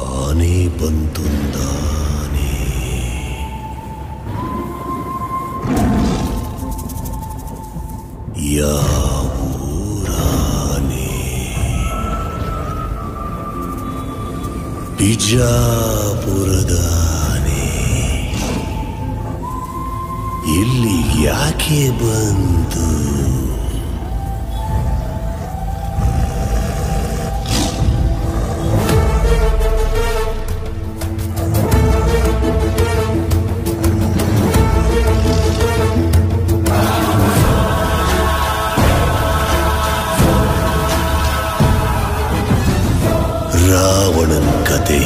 ಆನೆ ಬಂತುಂದಾನೆ ಯಾವೂರಾನೆ. ಬಿಜಾಪುರದಾನೆ. ಇಲ್ಲಿ ಯಾಕೆ ಬಂತು? ராவணன் கதை